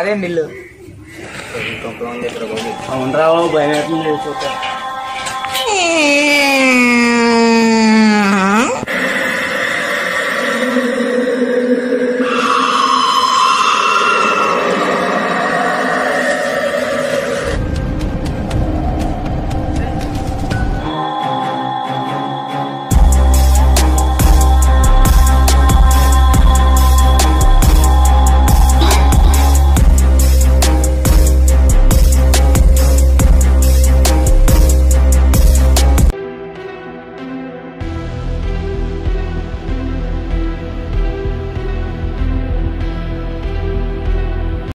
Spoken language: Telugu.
నాదే మిల్లు అవునరా భయం